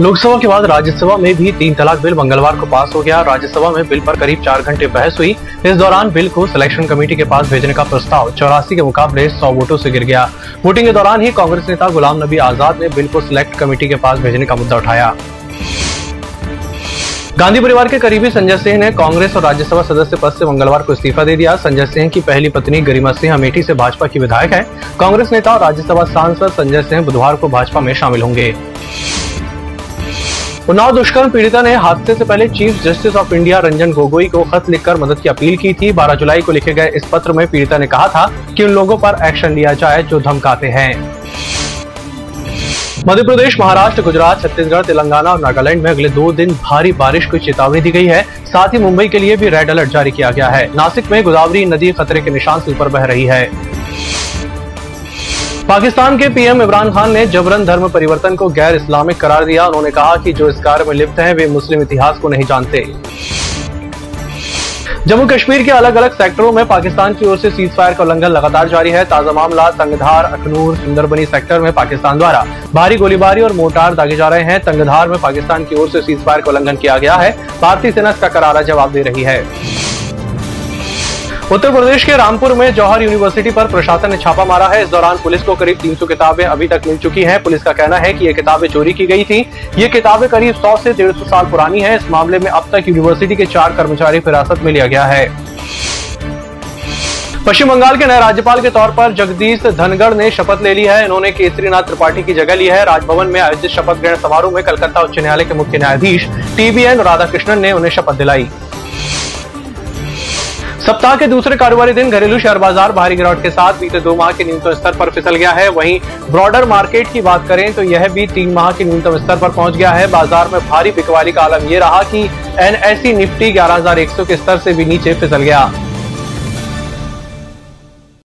लोकसभा के बाद राज्यसभा में भी तीन तलाक बिल मंगलवार को पास हो गया। राज्यसभा में बिल पर करीब चार घंटे बहस हुई। इस दौरान बिल को सिलेक्शन कमेटी के पास भेजने का प्रस्ताव चौरासी के मुकाबले सौ वोटों से गिर गया। वोटिंग के दौरान ही कांग्रेस नेता गुलाम नबी आज़ाद ने बिल को सिलेक्ट कमेटी के पास भेजने का मुद्दा उठाया। गांधी परिवार के करीबी संजय सिंह ने कांग्रेस और राज्यसभा सदस्य पद से मंगलवार को इस्तीफा दे दिया। संजय सिंह की पहली पत्नी गरिमा सिंह अमेठी से भाजपा की विधायक है। कांग्रेस नेता और राज्यसभा सांसद संजय सिंह बुधवार को भाजपा में शामिल होंगे। उन्नाव दुष्कर्म पीड़िता ने हादसे से पहले chief justice of India Ranjan Gogoi को खत लिखकर मदद की अपील की थी। 12 जुलाई को लिखे गए इस पत्र में पीड़िता ने कहा था कि उन लोगों पर एक्शन लिया जाए जो धमकाते हैं। मध्य प्रदेश, महाराष्ट्र, गुजरात, छत्तीसगढ़, तेलंगाना और नागालैंड में अगले दो दिन भारी बारिश की चेतावनी दी गई है। साथ ही मुंबई के लिए भी रेड अलर्ट जारी किया गया है। नासिक में गोदावरी नदी खतरे के निशान से ऊपर बह रही है। पाकिस्तान के पीएम इमरान खान ने जबरन धर्म परिवर्तन को गैर इस्लामिक करार दिया। उन्होंने कहा कि जो इस कार्य में लिप्त हैं, वे मुस्लिम इतिहास को नहीं जानते। जम्मू कश्मीर के अलग अलग सेक्टरों में पाकिस्तान की ओर से सीज फायर का उल्लंघन लगातार जारी है। ताज़ा मामला तंगधार, अखनूर, सुंदरबनी सेक्टर में पाकिस्तान द्वारा। भारी गोलीबारी और मोर्टार दागे जा रहे हैं। तंगधार में पाकिस्तान की ओर से सीज फायर का उल्लंघन किया गया है। भारतीय सेना इसका करारा जवाब दे रही है। उत्तर प्रदेश के रामपुर में जौहर यूनिवर्सिटी पर प्रशासन ने छापा मारा है। इस दौरान पुलिस को करीब 300 किताबें अभी तक मिल चुकी हैं। पुलिस का कहना है कि ये किताबें चोरी की गई थी। ये किताबें करीब 100 से 150 साल पुरानी हैं। इस मामले में अब तक यूनिवर्सिटी के चार कर्मचारी हिरासत में लिया गया है। पश्चिम बंगाल के नए राज्यपाल के तौर पर जगदीश धनगढ़ ने शपथ ले ली है। इन्होंने केसरीनाथ त्रिपाठी की जगह ली है। राजभवन में आयोजित शपथ ग्रहण समारोह में कलकत्ता उच्च न्यायालय के मुख्य न्यायाधीश टीबीएन राधाकृष्णन ने उन्हें शपथ दिलाई। सप्ताह के दूसरे कारोबारी दिन घरेलू शेयर बाज़ार भारी गिरावट के साथ बीते दो माह के न्यूनतम स्तर पर फिसल गया है। वहीं ब्रॉडर मार्केट की बात करें तो यह भी तीन माह के न्यूनतम स्तर पर पहुँच गया है। बाज़ार में भारी बिकवाली का आलम यह रहा कि एनएससी निफ्टी ग्यारह के स्तर से भी नीचे फिसल गया।